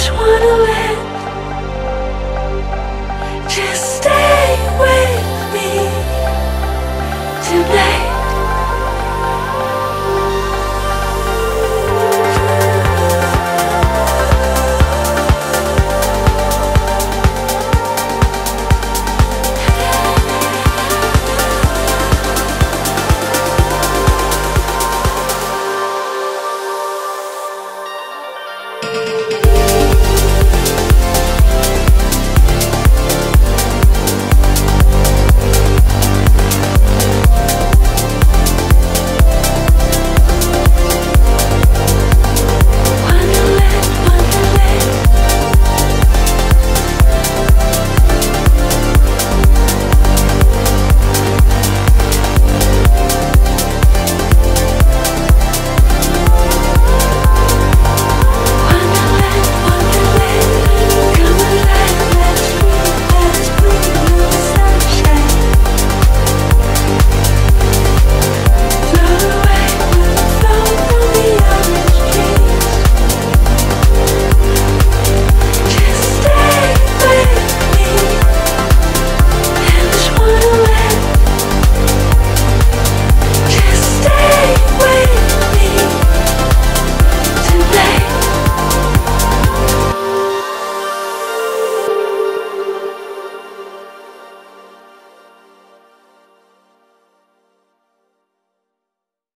just wanna